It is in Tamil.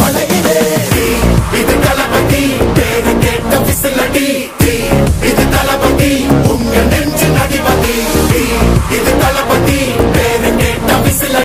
பழைய